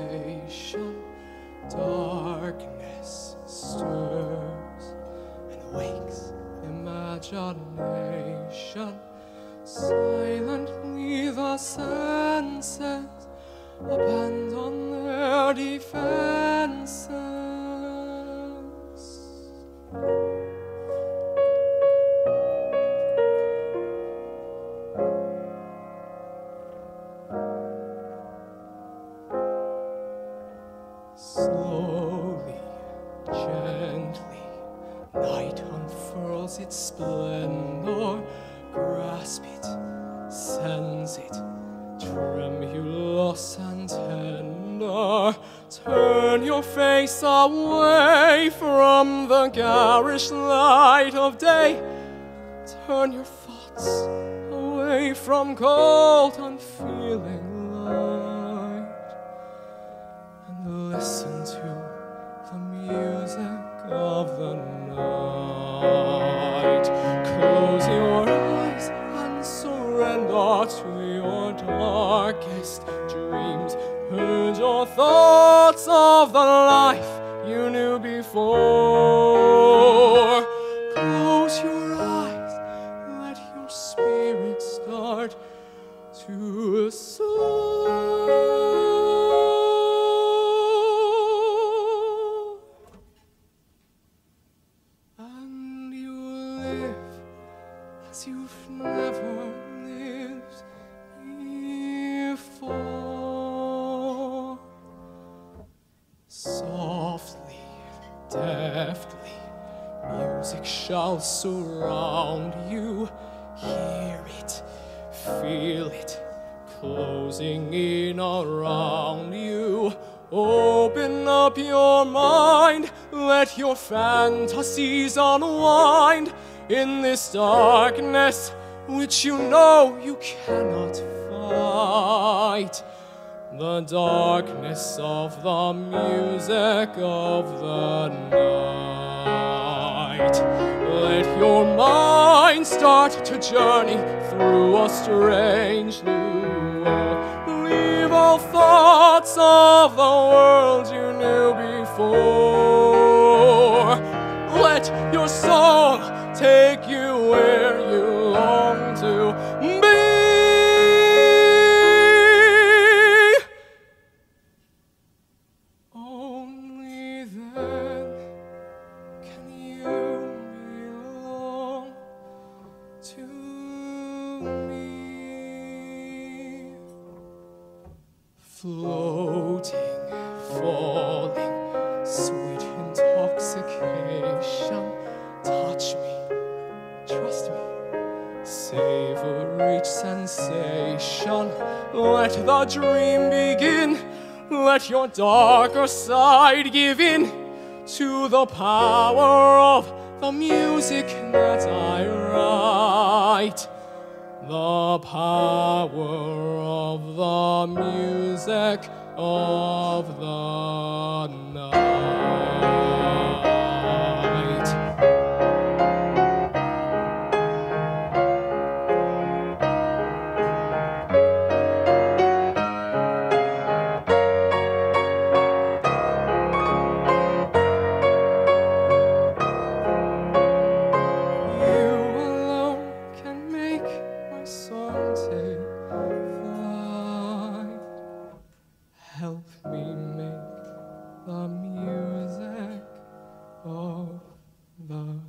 desolation, darkness stirs and wakes imagination. Silently the senses abandon their defenses. Slowly, gently, night unfurls its splendor. Grasp it, sense it, tremulous and tender. Turn your face away from the garish light of day. Turn your thoughts away from cold, unfeeling and listen to the music of the night. Close your eyes and surrender to your darkest dreams. Purge your thoughts of the life you knew before. Close your eyes, let your spirit start to soar. You've never lived before. Softly, deftly, music shall surround you. Hear it, feel it, closing in around you. Open up your mind, let your fantasies unwind in this darkness which you know you cannot fight. The darkness of the music of the night. Let your mind start to journey through a strange new world. Leave all thoughts of the world you knew before. Let your soul take you where you long to be. Only then can you belong to me. Floating, Let the dream begin. Let your darker side give in to the power of the music that I write. The power of the music of the night. say, help me make the music of the.